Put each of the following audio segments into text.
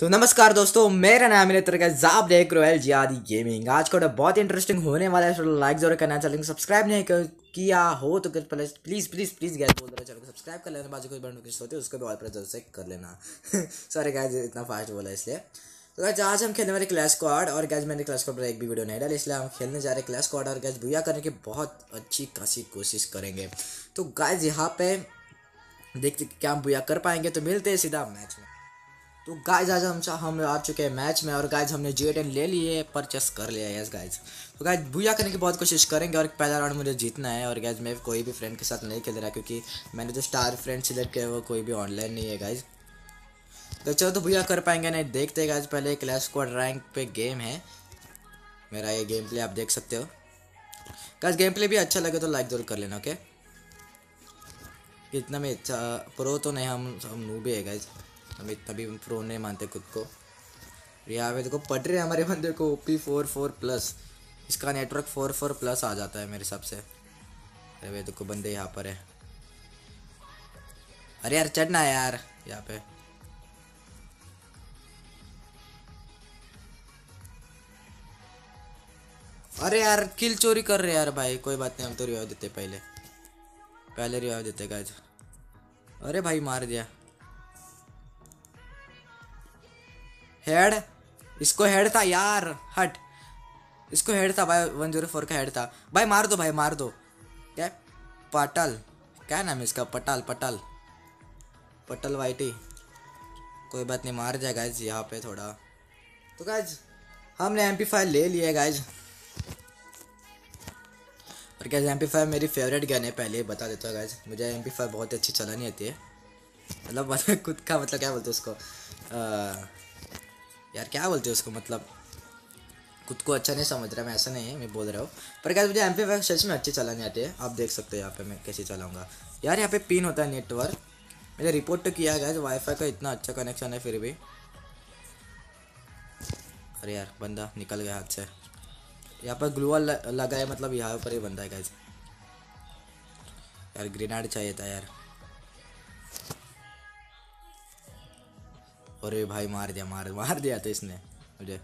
तो नमस्कार दोस्तों, मेरा नाम है आप देख रहे हो जियादी गेमिंग आज का बहुत इंटरेस्टिंग होने वाला है लाइक ज़रूर करना चैनल सब्सक्राइब नहीं किया हो तो पहले प्लीज़ प्लीज़ प्लीज़ गैस बोल रहे चैनल को सब्सक्राइब कर लेना बाजू कुछ बटन किस होती, उसको भी ऑल पर ज़रूर से कर लेना। सॉरी गाइस इतना फास्ट बोला इसलिए। तो गाइस आज हम खेलने वाले क्लास स्क्वाड और गाइस मैंने क्लास स्क्वाड पर एक भी वीडियो नहीं डाली, इसलिए हम खेलने जा रहे क्लास स्क्वाड और गाइस भूया करने की बहुत अच्छी खासी कोशिश करेंगे। तो गाइस यहाँ पे देखते क्या हम भूया कर पाएँगे तो मिलते हैं सीधा मैच में। तो गाइज़ आज हम हम आ चुके हैं मैच में और गाइज़ हमने जे टेन ले लिए परचेस कर लिया यस गाइज़ तो गाइज़ भूया करने की बहुत कोशिश करेंगे और पहला राउंड मुझे जीतना है और गाइज़ मैं कोई भी फ्रेंड के साथ नहीं खेल रहा क्योंकि मैंने जो स्टार फ्रेंड सिलेक्ट किया वो कोई भी ऑनलाइन नहीं है गाइज़ तो चलो तो भूया कर पाएँगे, नहीं, देखते गाइज़ पहले क्लैश स्क्वाड रैंक पे गेम है. मेरा ये गेम प्ले आप देख सकते हो. गाइज़ गेम प्ले भी अच्छा लगे तो लाइक ज़रूर कर लेना ओके इतना में अच्छा प्रो तो नहीं, हम हम नू भी है गाइज़ हम इतना भी प्रो नहीं मानते खुद को। यहाँ पे देखो, पढ़ रहे हमारे बंदे को ओपी फोर फोर प्लस इसका नेटवर्क फोर फोर प्लस आ जाता है मेरे हिसाब से। अरे देखो, बंदे यहाँ पर है। अरे यार, चढ़ना है यार, यहाँ पे। अरे यार किल चोरी कर रहे यार भाई। कोई बात नहीं, हम तो रिवाइव देते पहले। पहले रिवाइव देते गाइज़ अरे भाई, मार दिया। हेड? इसको हेड था यार हट। इसको हेड था भाई वन ज़ीरो फोर का हेड था। भाई मार दो भाई मार दो। क्या? पटल। क्या नाम है इसका? पटल पटल। पटल वाइटी। कोई बात नहीं मार जाए गाइज़ यहाँ पे थोड़ा। तो गाइज़ हमने एम पी फाइव ले लिया है गाइज़ और पी फाइव मेरी फेवरेट गन है पहले ही बता देता हूँ गाइज़ मुझे एम पी फाइव बहुत अच्छी चलानी आती है। मतलब खुद का मतलब क्या बोलते उसको? आ, यार क्या बोलते हैं उसको? मतलब खुद को अच्छा नहीं समझ रहा मैं, ऐसा नहीं है, मैं बोल रहा हूँ। पर क्या मुझे एम पी सच में अच्छी चलानी आती है। आप देख सकते हो यहाँ पे मैं कैसे चलाऊँगा। यार यहाँ पे पिन होता है नेटवर्क मैंने रिपोर्ट तो किया गया वाईफाई का इतना अच्छा कनेक्शन है फिर भी। अरे यार, बंदा निकल गया हाथ से। यहाँ पर ग्लूअल लगा है मतलब यहाँ पर ही बंदा है गाइज़ यार ग्रेनाड चाहिए था यार। अरे भाई, मार दिया, मार मार दिया था इसने। मुझे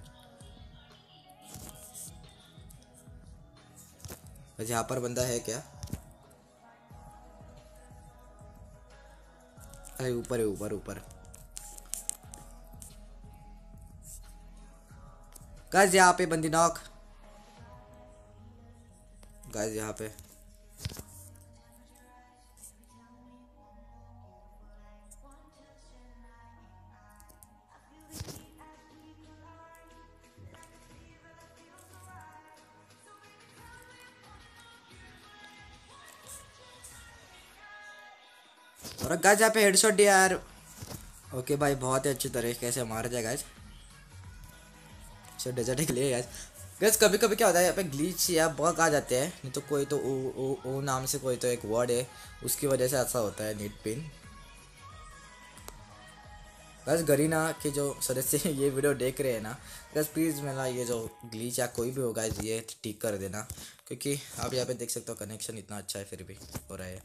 वैसे यहाँ पर बंदा है क्या? अरे ऊपर है, ऊपर ऊपर। गाइस यहाँ पे बंदी नॉक गाइस यहाँ पे। और गाइस, यहाँ पे हेडशॉट दिया यार। ओके भाई, बहुत ही अच्छी तरीके से मार जाए गाइस डेजर्ट डेजर्ट ले गाइस गैस कभी कभी क्या होता है, यहाँ पे ग्लीच या बग आ जाते हैं। नहीं तो कोई तो ओ ओ ओ नाम से कोई तो एक वर्ड है। उसकी वजह से ऐसा होता है नीट पिन बस गरीना के जो सदस्य ये वीडियो देख रहे हैं ना। बस प्लीज़ मेरा ये जो ग्लीच या कोई भी होगा ये ठीक कर देना। क्योंकि आप यहाँ पे देख सकते हो कनेक्शन इतना अच्छा है, फिर भी हो रहा है।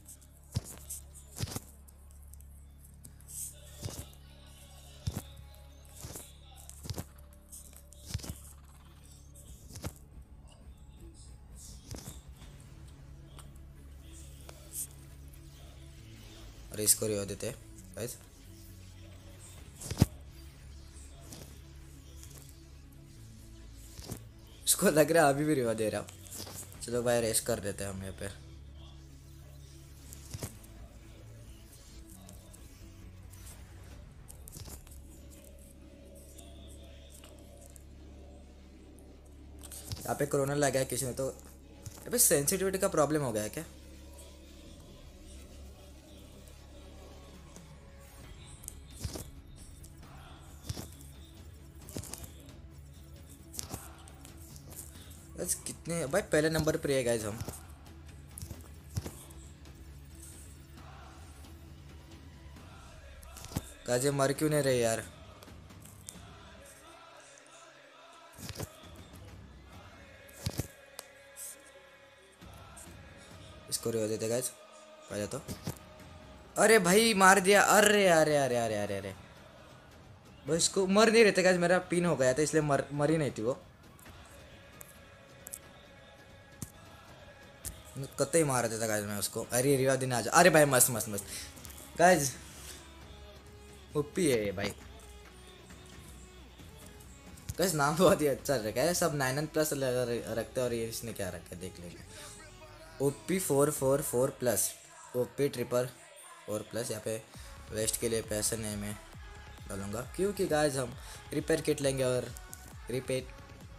अरे इसको रिवा देते हैं गाइस इसको लग रहा है अभी भी रिवा दे रहा चलो भाई रेस कर देते हैं हम यहाँ पे। यहाँ पे कोरोना लगा है किसी ने तो अभी सेंसिटिविटी का प्रॉब्लम हो गया है क्या? बस कितने भाई, पहले नंबर पर है गाइज़ हम। गाजे मर क्यों नहीं रहे यार? इसको रे देते गाइज़ जा तो। अरे भाई, मार दिया। अरे अरे अरे अरे अरे अरे। बस इसको मर नहीं रहते गाइस मेरा पिन हो गया था, इसलिए मर, मरी नहीं थी वो। कतई मार देता गाइस मैं उसको। अरे रिवा दिन आ जा। अरे भाई, मस्त मस्त मस्त। गाइस ओपी है ये भाई। गाइस नाम बहुत ही अच्छा रखा है। सब नाइन एन प्लस रखते हैं और ये इसने क्या रखा है, देख लेंगे। OP four four four plus OP triple four plus यहाँ पे वेस्ट के लिए पैसे नहीं, मैं डालूँगा। क्योंकि गाइज़ हम रिपेयर किट लेंगे और रिपेयर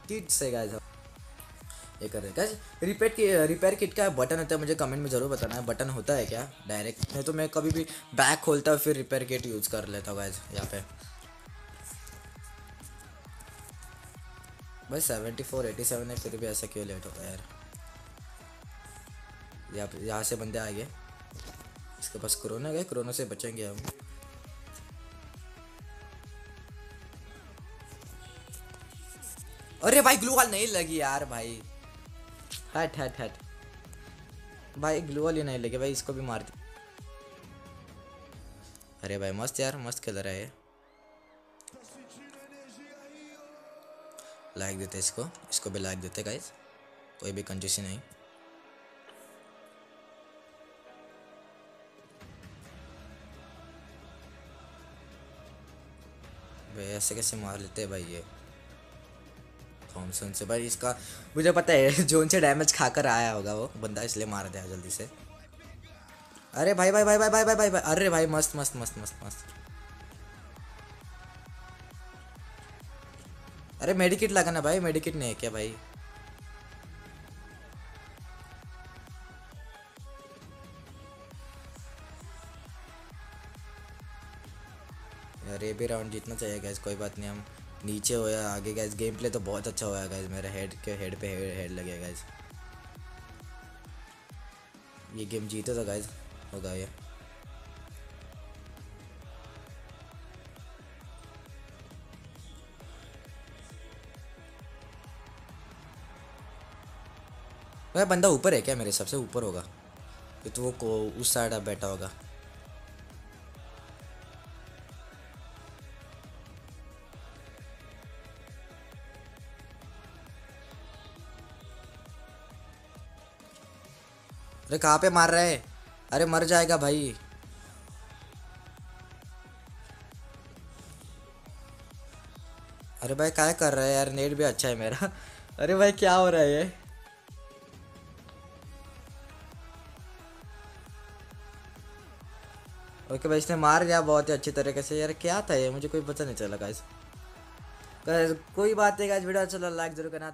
किट से गाइज़ हम ये कर रहे गाइस रिपेयर की रिपेयर किट का बटन होता है, मुझे कमेंट में ज़रूर बताना है। बटन होता है क्या? डायरेक्ट नहीं तो मैं कभी भी बैग खोलता हूँ, फिर रिपेयर किट यूज़ कर लेता हूँ गाइस यहाँ पे। भाई सेवेंटी फोर एटी सेवन है, फिर भी ऐसा क्यों लेट होता है यार? यहाँ यहाँ से बंदे आ गए इसके पास कोरोना गए कोरोना से बचेंगे हम। अरे भाई ग्लू वाल नहीं लगी यार भाई। हट हट हट। भाई ग्लू वाल नहीं लगी भाई, इसको भी मार दी। अरे भाई, मस्त यार, मस्त खेल रहा है लाइक देते इसको इसको भी लाइक देते गाइस कोई भी कंजूसी नहीं। भाई, ऐसे कैसे मार लेते हैं भाई ये? थॉमसन से भाई इसका मुझे पता है जोन से डैमेज खाकर आया होगा वो बंदा इसलिए मार दिया जल्दी से। अरे भाई भाई भाई भाई भाई भाई भाई, अरे भाई मस्त मस्त मस्त मस्त मस्त। अरे मेडिकिट लगाना भाई मेडिकेट नहीं है क्या भाई? अरे भी राउंड जीतना चाहिए गैस कोई बात नहीं हम नीचे हो या आगे गैस गेम प्ले तो बहुत अच्छा हुआ गैस मेरा हेड के हेड पे हेड, हेड लगे गैस ये गेम जीते तो गैस होगा ये। भाई बंदा ऊपर है क्या मेरे सबसे ऊपर होगा। तो वो को उस साइड अब बैठा होगा। अरे कहाँ पे मार रहे अरे मर जाएगा भाई। अरे भाई क्या कर रहा है यार? नेट भी अच्छा है मेरा। अरे भाई क्या हो रहा है ये? ओके भाई, इसने मार दिया बहुत ही अच्छी तरीके से। यार क्या था ये? मुझे कोई पता नहीं चला गाइस कोई बात नहीं गाइस वीडियो अच्छा लाइक ज़रूर करना।